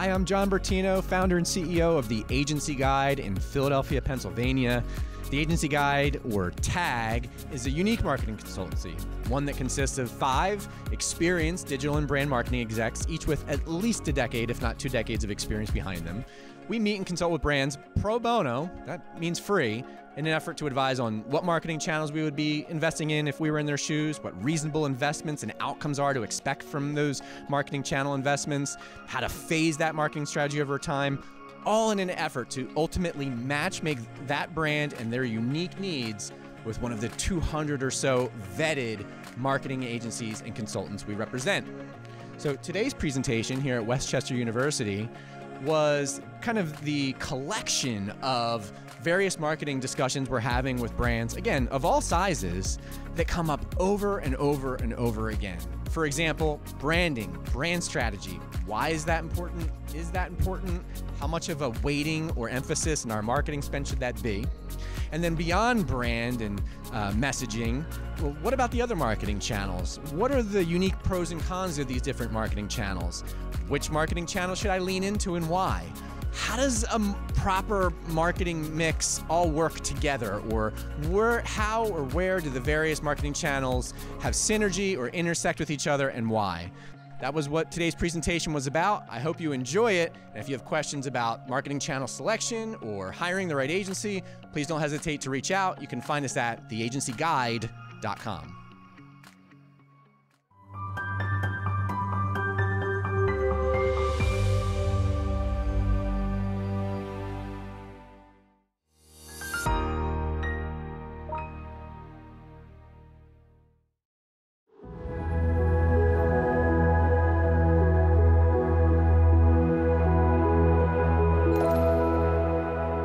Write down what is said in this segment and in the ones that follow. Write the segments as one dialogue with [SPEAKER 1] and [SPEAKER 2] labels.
[SPEAKER 1] Hi, I'm John Bertino, founder and CEO of the Agency Guide in Philadelphia, Pennsylvania. The Agency Guide, or TAG, is a unique marketing consultancy, one that consists of five experienced digital and brand marketing execs, each with at least a decade, if not two decades of experience behind them. We meet and consult with brands pro bono, that means free, in an effort to advise on what marketing channels we would be investing in if we were in their shoes, what reasonable investments and outcomes are to expect from those marketing channel investments, how to phase that marketing strategy over time, all in an effort to ultimately match make that brand and their unique needs with one of the 200 or so vetted marketing agencies and consultants we represent. So today's presentation here at West Chester University was kind of the collection of various marketing discussions we're having with brands, again, of all sizes, that come up over and over and over again. For example, branding, brand strategy. Why is that important? Is that important? How much of a weighting or emphasis in our marketing spend should that be? And then beyond brand and uh, messaging, well, what about the other marketing channels? What are the unique pros and cons of these different marketing channels? Which marketing channel should I lean into and why? How does a proper marketing mix all work together? Or where, how or where do the various marketing channels have synergy or intersect with each other and why? That was what today's presentation was about. I hope you enjoy it. And if you have questions about marketing channel selection or hiring the right agency, please don't hesitate to reach out. You can find us at theagencyguide.com.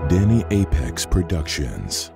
[SPEAKER 2] Danny Apex Productions.